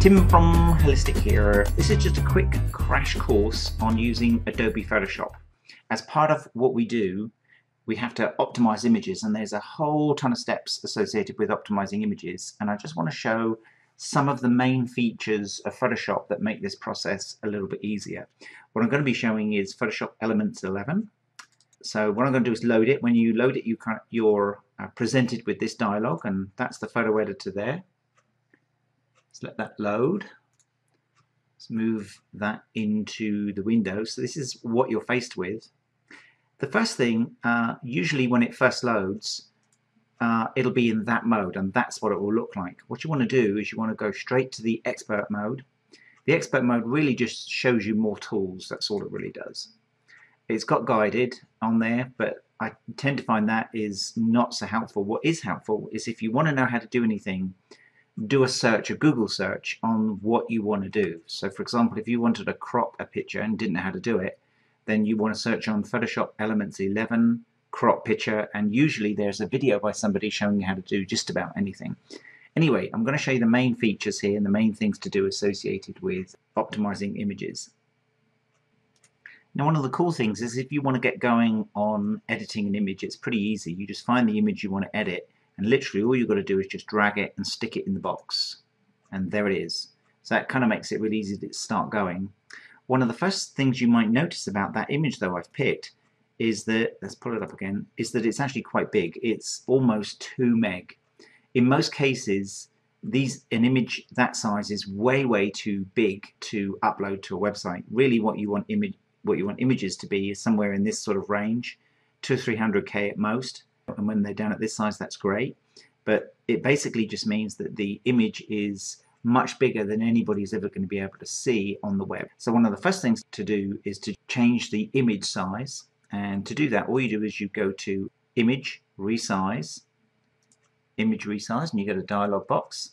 Tim from Holistic here. This is just a quick crash course on using Adobe Photoshop. As part of what we do, we have to optimize images and there's a whole ton of steps associated with optimizing images and I just want to show some of the main features of Photoshop that make this process a little bit easier. What I'm going to be showing is Photoshop Elements 11. So what I'm going to do is load it. When you load it, you you're uh, presented with this dialog, and that's the photo editor there. Let's let that load. Let's move that into the window. So this is what you're faced with. The first thing, uh, usually when it first loads, uh, it'll be in that mode and that's what it will look like. What you want to do is you want to go straight to the expert mode. The expert mode really just shows you more tools, that's all it really does. It's got guided on there but I tend to find that is not so helpful. What is helpful is if you want to know how to do anything do a search, a Google search on what you want to do. So for example, if you wanted to crop a picture and didn't know how to do it, then you want to search on Photoshop Elements 11 crop picture and usually there's a video by somebody showing you how to do just about anything. Anyway, I'm going to show you the main features here and the main things to do associated with optimizing images. Now one of the cool things is if you want to get going on editing an image, it's pretty easy. You just find the image you want to edit and literally all you've got to do is just drag it and stick it in the box. And there it is. So that kind of makes it really easy to start going. One of the first things you might notice about that image though I've picked is that let's pull it up again is that it's actually quite big. It's almost 2 meg. In most cases these an image that size is way way too big to upload to a website. Really what you want image what you want images to be is somewhere in this sort of range two three hundred K at most and when they're down at this size that's great. But it basically just means that the image is much bigger than anybody's ever going to be able to see on the web. So one of the first things to do is to change the image size. And to do that all you do is you go to image resize image resize and you get a dialog box.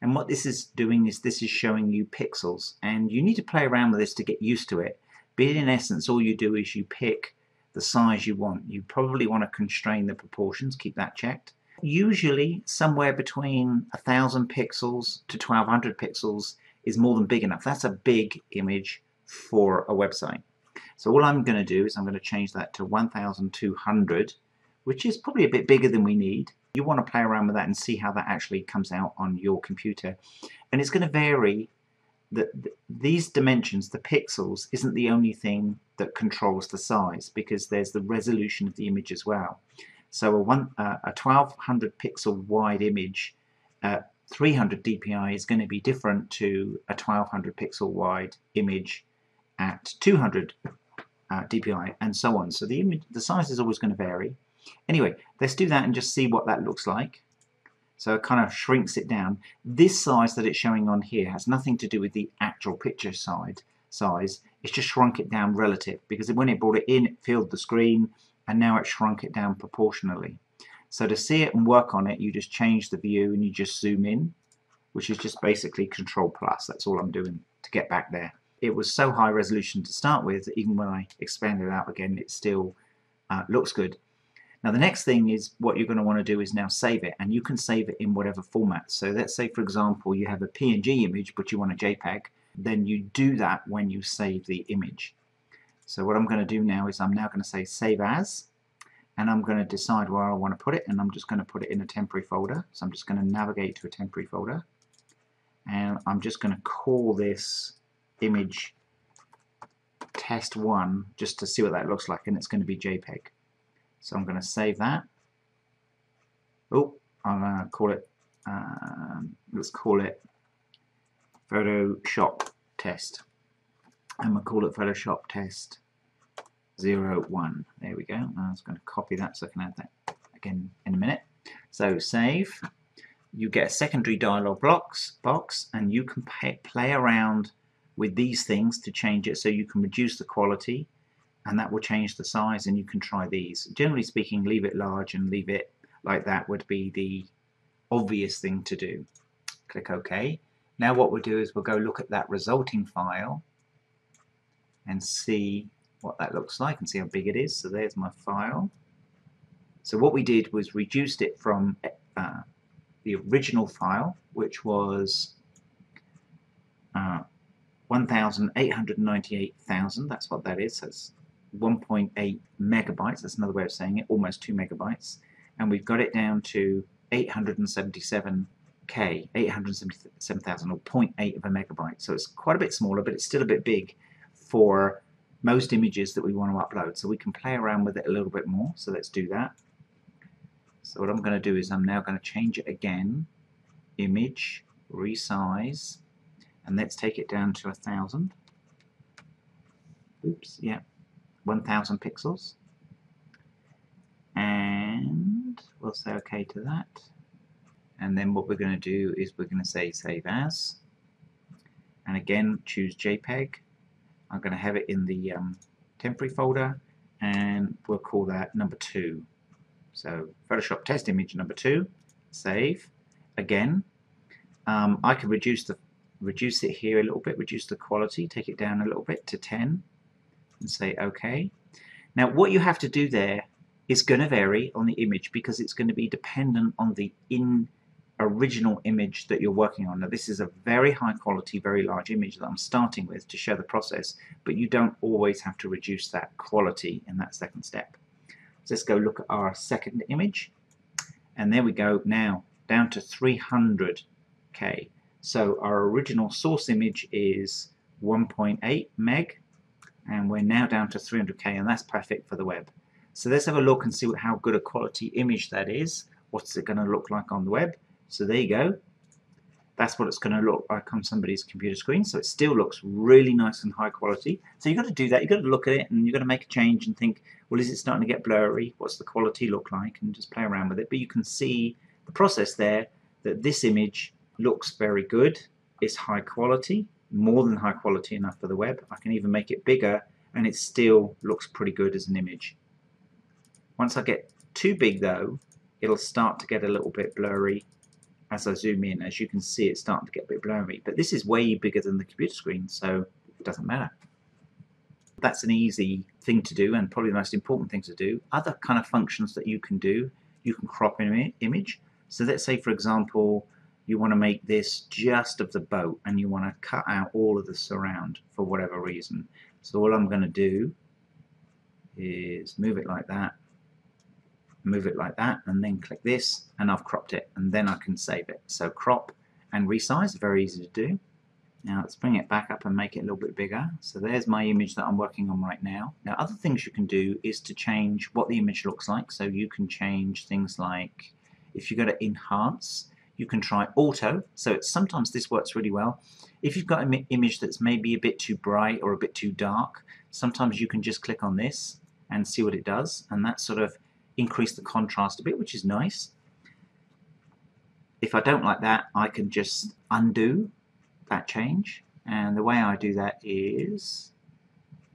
And what this is doing is this is showing you pixels. And you need to play around with this to get used to it. But in essence all you do is you pick the size you want. You probably want to constrain the proportions, keep that checked. Usually somewhere between 1000 pixels to 1200 pixels is more than big enough. That's a big image for a website. So all I'm going to do is I'm going to change that to 1200 which is probably a bit bigger than we need. You want to play around with that and see how that actually comes out on your computer. And it's going to vary that these dimensions, the pixels, isn't the only thing that controls the size because there's the resolution of the image as well. So a, one, uh, a 1200 pixel wide image at 300 dpi is going to be different to a 1200 pixel wide image at 200 uh, dpi and so on. So the image, the size is always going to vary. Anyway, let's do that and just see what that looks like. So it kind of shrinks it down. This size that it's showing on here has nothing to do with the actual picture side size. It's just shrunk it down relative because when it brought it in, it filled the screen and now it shrunk it down proportionally. So to see it and work on it, you just change the view and you just zoom in, which is just basically Control Plus. That's all I'm doing to get back there. It was so high resolution to start with, even when I expanded it out again, it still uh, looks good. Now the next thing is what you're going to want to do is now save it and you can save it in whatever format. So let's say for example you have a PNG image but you want a JPEG then you do that when you save the image. So what I'm going to do now is I'm now going to say save as and I'm going to decide where I want to put it and I'm just going to put it in a temporary folder. So I'm just going to navigate to a temporary folder and I'm just going to call this image test 1 just to see what that looks like and it's going to be JPEG. So I'm going to save that. Oh, I'm going to call it, um, let's call it Photoshop test. I'm going to call it Photoshop test 01. There we go. I was going to copy that so I can add that again in a minute. So save. You get a secondary dialog box, box and you can pay, play around with these things to change it so you can reduce the quality and that will change the size and you can try these. Generally speaking leave it large and leave it like that would be the obvious thing to do. Click OK. Now what we'll do is we'll go look at that resulting file and see what that looks like and see how big it is. So there's my file. So what we did was reduced it from uh, the original file which was uh, 1,898,000, that's what that is, that's 1.8 megabytes, that's another way of saying it, almost 2 megabytes, and we've got it down to 877k, 877,000 or 0.8 of a megabyte, so it's quite a bit smaller, but it's still a bit big for most images that we want to upload, so we can play around with it a little bit more, so let's do that. So what I'm going to do is I'm now going to change it again, image, resize, and let's take it down to a thousand. Oops yeah 1000 pixels. And we'll say OK to that. And then what we're going to do is we're going to say save as. And again choose JPEG. I'm going to have it in the um, temporary folder and we'll call that number two. So Photoshop test image number two save. Again um, I can reduce the reduce it here a little bit, reduce the quality, take it down a little bit to 10 and say OK. Now what you have to do there is going to vary on the image because it's going to be dependent on the in original image that you're working on. Now this is a very high quality, very large image that I'm starting with to show the process, but you don't always have to reduce that quality in that second step. So let's go look at our second image and there we go now down to 300k. So our original source image is 1.8 meg and we're now down to 300k and that's perfect for the web. So let's have a look and see how good a quality image that is. What's it going to look like on the web? So there you go. That's what it's going to look like on somebody's computer screen. So it still looks really nice and high quality. So you've got to do that. You've got to look at it and you've got to make a change and think, well, is it starting to get blurry? What's the quality look like? And just play around with it. But you can see the process there that this image looks very good, it's high quality, more than high quality enough for the web. I can even make it bigger and it still looks pretty good as an image. Once I get too big though, it'll start to get a little bit blurry as I zoom in. As you can see, it's starting to get a bit blurry. But this is way bigger than the computer screen, so it doesn't matter. That's an easy thing to do and probably the most important thing to do. Other kind of functions that you can do, you can crop an image. So let's say, for example, you want to make this just of the boat and you want to cut out all of the surround for whatever reason. So all I'm going to do is move it like that, move it like that, and then click this, and I've cropped it, and then I can save it. So crop and resize, very easy to do. Now let's bring it back up and make it a little bit bigger. So there's my image that I'm working on right now. Now other things you can do is to change what the image looks like. So you can change things like, if you go to enhance, you can try auto. So it's, sometimes this works really well. If you've got an image that's maybe a bit too bright or a bit too dark sometimes you can just click on this and see what it does and that sort of increase the contrast a bit which is nice. If I don't like that I can just undo that change and the way I do that is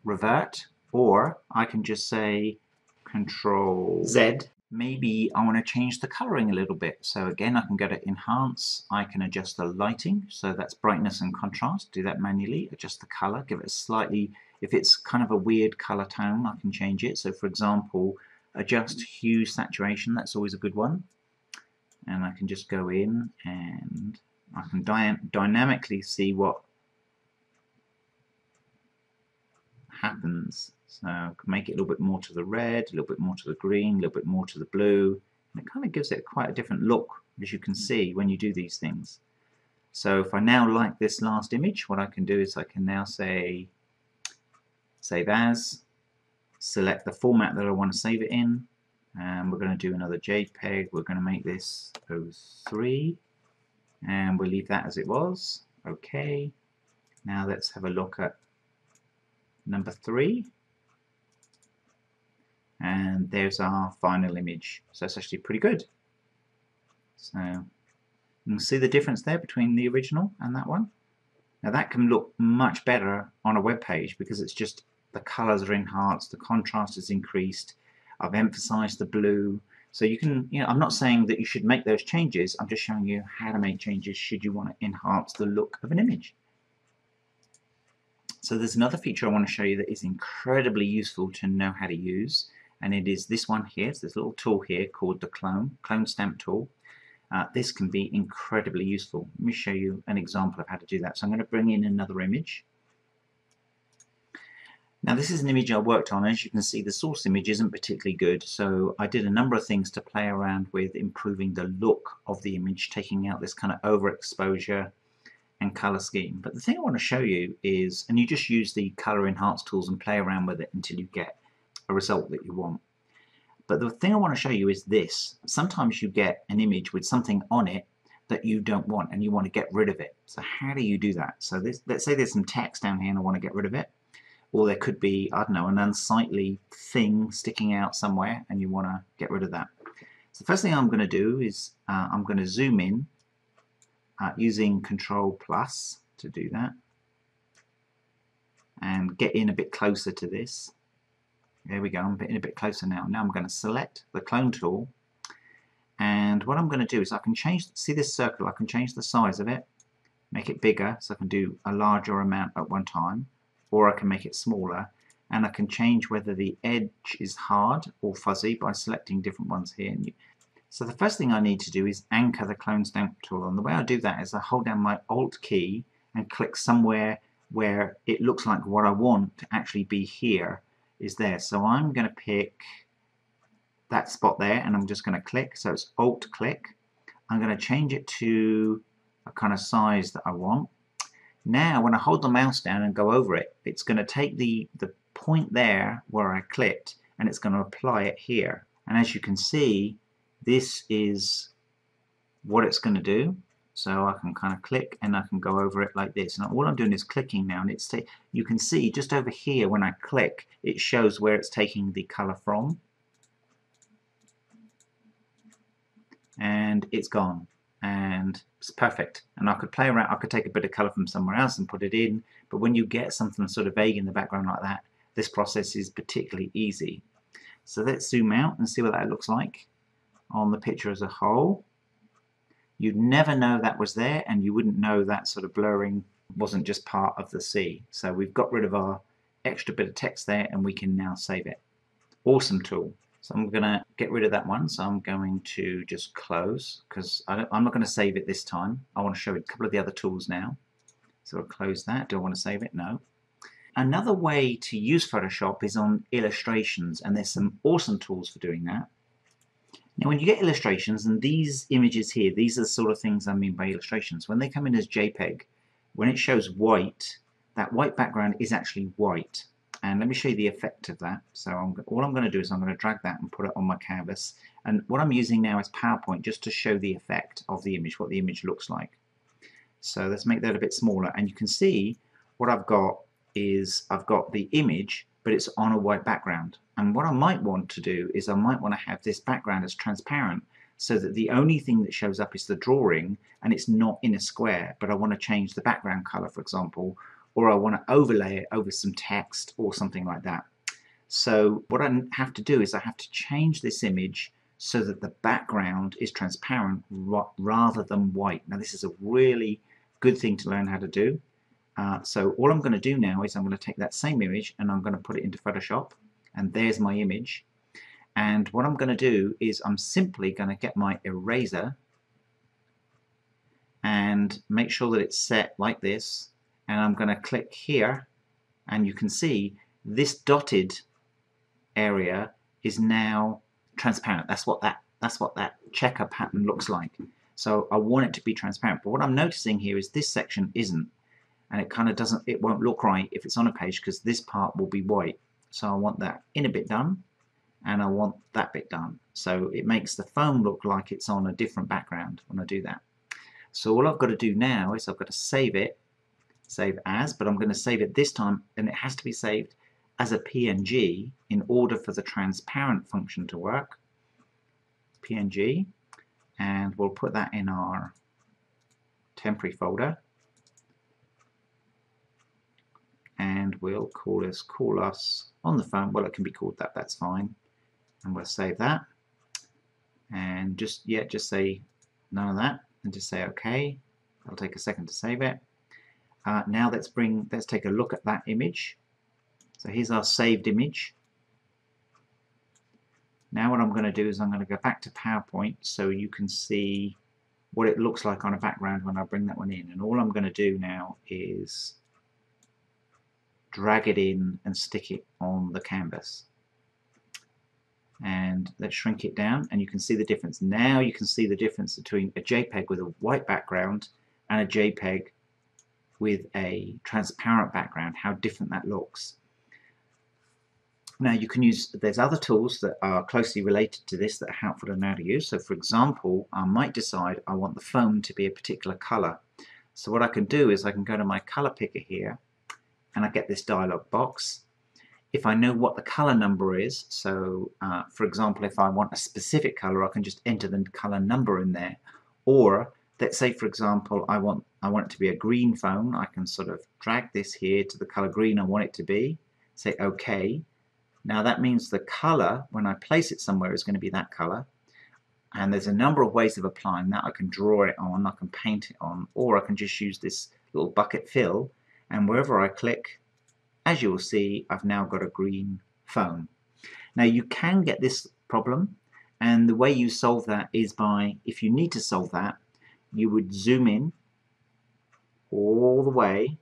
revert or I can just say control Z maybe I want to change the coloring a little bit. So again, I can go to enhance, I can adjust the lighting, so that's brightness and contrast, do that manually, adjust the color, give it a slightly, if it's kind of a weird color tone, I can change it. So for example, adjust hue saturation, that's always a good one. And I can just go in and I can dy dynamically see what happens so make it a little bit more to the red, a little bit more to the green, a little bit more to the blue. And it kind of gives it quite a different look, as you can see when you do these things. So if I now like this last image, what I can do is I can now say save as, select the format that I want to save it in, and we're going to do another JPEG. We're going to make this 03, and we'll leave that as it was. Okay. Now let's have a look at number three. And there's our final image. So it's actually pretty good. So you can see the difference there between the original and that one. Now that can look much better on a web page because it's just the colors are enhanced the contrast is increased. I've emphasized the blue. So you can you know I'm not saying that you should make those changes. I'm just showing you how to make changes should you want to enhance the look of an image so there's another feature I want to show you that is incredibly useful to know how to use and it is this one here, it's this little tool here called the clone, clone stamp tool. uh, this can be incredibly useful. Let me show you an example of how to do that. So I'm going to bring in another image. Now this is an image I worked on. As you can see the source image isn't particularly good so I did a number of things to play around with improving the look of the image taking out this kind of overexposure and color scheme. But the thing I want to show you is, and you just use the color enhance tools and play around with it until you get a result that you want. But the thing I want to show you is this. Sometimes you get an image with something on it that you don't want and you want to get rid of it. So how do you do that? So this, let's say there's some text down here and I want to get rid of it or there could be, I don't know, an unsightly thing sticking out somewhere and you want to get rid of that. So the first thing I'm going to do is uh, I'm going to zoom in uh, using Control plus to do that and get in a bit closer to this. There we go, I'm getting a bit closer now. Now I'm going to select the clone tool and what I'm going to do is I can change, see this circle, I can change the size of it, make it bigger so I can do a larger amount at one time or I can make it smaller and I can change whether the edge is hard or fuzzy by selecting different ones here. So the first thing I need to do is anchor the clone stamp tool and the way I do that is I hold down my alt key and click somewhere where it looks like what I want to actually be here is there. So I'm going to pick that spot there and I'm just going to click so it's alt click. I'm going to change it to a kind of size that I want now when I hold the mouse down and go over it, it's going to take the, the point there where I clicked and it's going to apply it here. And as you can see, this is what it's going to do. So I can kind of click and I can go over it like this. And all I'm doing is clicking now and it's you can see just over here when I click it shows where it's taking the color from. And it's gone and it's perfect and I could play around I could take a bit of color from somewhere else and put it in but when you get something sort of vague in the background like that this process is particularly easy so let's zoom out and see what that looks like on the picture as a whole you'd never know that was there and you wouldn't know that sort of blurring wasn't just part of the sea so we've got rid of our extra bit of text there and we can now save it awesome tool so I'm going to get rid of that one. So I'm going to just close because I'm not going to save it this time. I want to show you a couple of the other tools now. So I'll close that. Do I want to save it? No. Another way to use Photoshop is on illustrations and there's some awesome tools for doing that. Now when you get illustrations and these images here, these are the sort of things I mean by illustrations. When they come in as JPEG, when it shows white, that white background is actually white. And let me show you the effect of that. So I'm, all I'm going to do is I'm going to drag that and put it on my canvas. And what I'm using now is PowerPoint just to show the effect of the image what the image looks like. So let's make that a bit smaller. And you can see what I've got is I've got the image but it's on a white background and what I might want to do is I might want to have this background as transparent so that the only thing that shows up is the drawing and it's not in a square but I want to change the background color for example or I want to overlay it over some text or something like that. So what I have to do is I have to change this image so that the background is transparent rather than white. Now this is a really good thing to learn how to do. Uh, so all I'm going to do now is I'm going to take that same image and I'm going to put it into Photoshop and there's my image. And what I'm going to do is I'm simply going to get my eraser and make sure that it's set like this. And I'm going to click here and you can see this dotted area is now transparent. That's what that that's what that checker pattern looks like. So I want it to be transparent. But what I'm noticing here is this section isn't and it kind of doesn't it won't look right if it's on a page because this part will be white. So I want that inner bit done and I want that bit done. So it makes the phone look like it's on a different background when I do that. So all I've got to do now is I've got to save it save as, but I'm going to save it this time and it has to be saved as a PNG in order for the transparent function to work. PNG and we'll put that in our temporary folder and we'll call this call us on the phone well it can be called that that's fine and we'll save that and just yeah just say none of that and just say okay it'll take a second to save it uh, now let's bring, let's take a look at that image. So here's our saved image. Now what I'm going to do is I'm going to go back to PowerPoint so you can see what it looks like on a background when I bring that one in. And all I'm going to do now is drag it in and stick it on the canvas. And let's shrink it down and you can see the difference. Now you can see the difference between a JPEG with a white background and a JPEG with a transparent background, how different that looks. Now you can use, there's other tools that are closely related to this that are helpful to know to use. So for example, I might decide I want the phone to be a particular color. So what I can do is I can go to my color picker here and I get this dialog box. If I know what the color number is, so uh, for example if I want a specific color I can just enter the color number in there or let's say for example I want I want it to be a green phone I can sort of drag this here to the color green I want it to be say OK now that means the color, when I place it somewhere, is going to be that color. And there's a number of ways of applying that. I can draw it on, I can paint it on, or I can just use this little bucket fill. And wherever I click, as you will see, I've now got a green phone. Now you can get this problem, and the way you solve that is by, if you need to solve that, you would zoom in all the way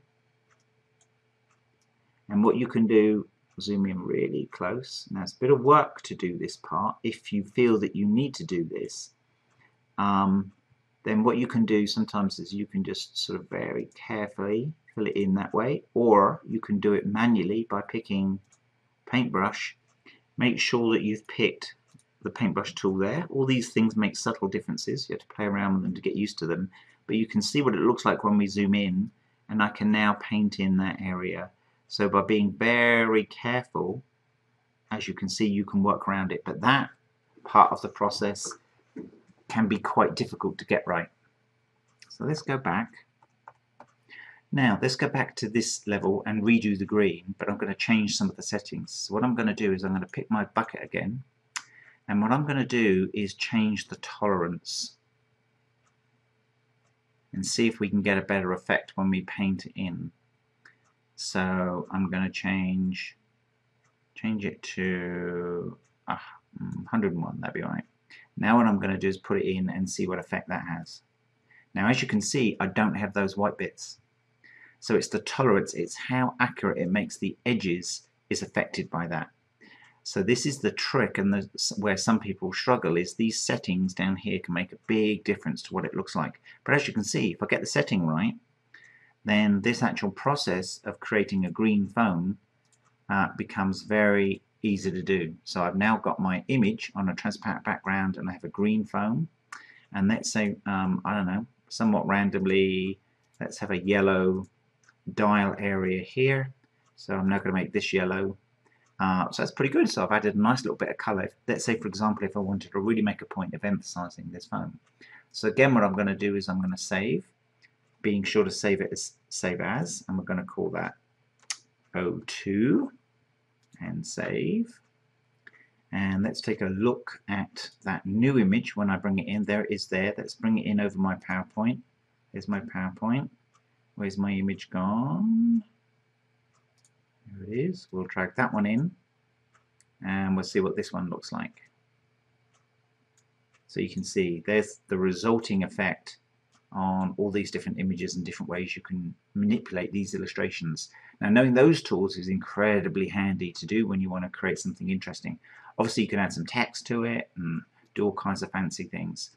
and what you can do zoom in really close. Now it's a bit of work to do this part if you feel that you need to do this. Um, then what you can do sometimes is you can just sort of very carefully fill it in that way or you can do it manually by picking paintbrush. Make sure that you've picked the paintbrush tool there. All these things make subtle differences. You have to play around with them to get used to them. But you can see what it looks like when we zoom in and I can now paint in that area so by being very careful, as you can see, you can work around it. But that part of the process can be quite difficult to get right. So let's go back. Now let's go back to this level and redo the green, but I'm going to change some of the settings. So what I'm going to do is I'm going to pick my bucket again, and what I'm going to do is change the tolerance and see if we can get a better effect when we paint it in. So I'm going to change change it to uh, 101, that'd be right. Now what I'm going to do is put it in and see what effect that has. Now as you can see I don't have those white bits. So it's the tolerance, it's how accurate it makes the edges is affected by that. So this is the trick and the, where some people struggle is these settings down here can make a big difference to what it looks like. But as you can see, if I get the setting right, then this actual process of creating a green phone uh, becomes very easy to do. So I've now got my image on a transparent background and I have a green phone and let's say, um, I don't know, somewhat randomly, let's have a yellow dial area here. So I'm now going to make this yellow. Uh, so that's pretty good. So I've added a nice little bit of color. Let's say, for example, if I wanted to really make a point of emphasizing this phone. So again, what I'm going to do is I'm going to save being sure to save it as save as and we're going to call that O2 and save and let's take a look at that new image when I bring it in there it is there let's bring it in over my PowerPoint there's my PowerPoint where's my image gone there it is we'll drag that one in and we'll see what this one looks like so you can see there's the resulting effect on all these different images and different ways you can manipulate these illustrations. Now knowing those tools is incredibly handy to do when you want to create something interesting. Obviously you can add some text to it and do all kinds of fancy things.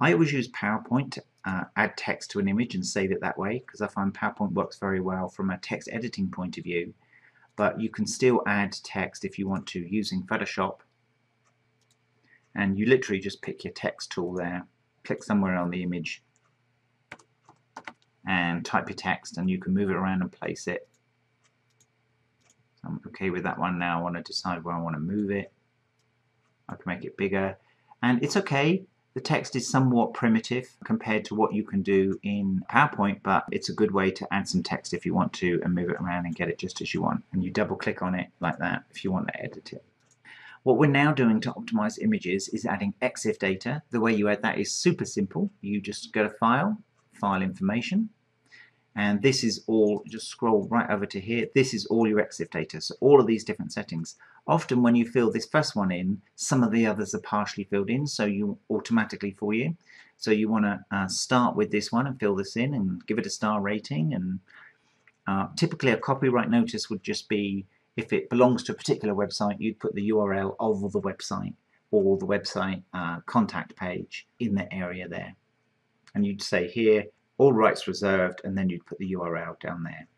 I always use PowerPoint uh, add text to an image and save it that way because I find PowerPoint works very well from a text editing point of view but you can still add text if you want to using Photoshop and you literally just pick your text tool there click somewhere on the image and type your text and you can move it around and place it. I'm okay with that one now. I want to decide where I want to move it. I can make it bigger and it's okay. The text is somewhat primitive compared to what you can do in PowerPoint but it's a good way to add some text if you want to and move it around and get it just as you want and you double click on it like that if you want to edit it. What we're now doing to optimize images is adding EXIF data. The way you add that is super simple. You just go to File, file information and this is all just scroll right over to here this is all your EXIF data so all of these different settings Often when you fill this first one in, some of the others are partially filled in, so you automatically for you. So you want to uh, start with this one and fill this in and give it a star rating. And uh, typically a copyright notice would just be if it belongs to a particular website, you'd put the URL of the website or the website uh, contact page in the area there. And you'd say here, all rights reserved, and then you'd put the URL down there.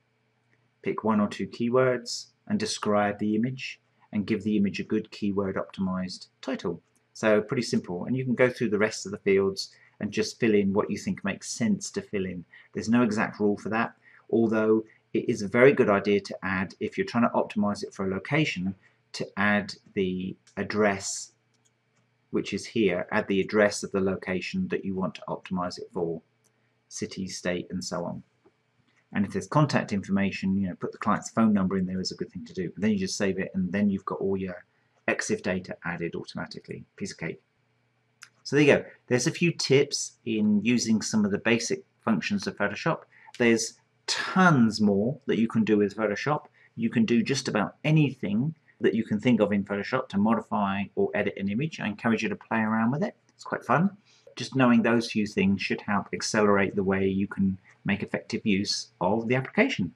Pick one or two keywords and describe the image and give the image a good keyword optimized title. So pretty simple. And you can go through the rest of the fields and just fill in what you think makes sense to fill in. There's no exact rule for that, although it is a very good idea to add, if you're trying to optimize it for a location, to add the address, which is here, add the address of the location that you want to optimize it for, city, state, and so on. And if there's contact information, you know, put the client's phone number in there is a good thing to do. But then you just save it, and then you've got all your EXIF data added automatically. Piece of cake. So there you go. There's a few tips in using some of the basic functions of Photoshop. There's tons more that you can do with Photoshop. You can do just about anything that you can think of in Photoshop to modify or edit an image. I encourage you to play around with it. It's quite fun. Just knowing those few things should help accelerate the way you can make effective use of the application.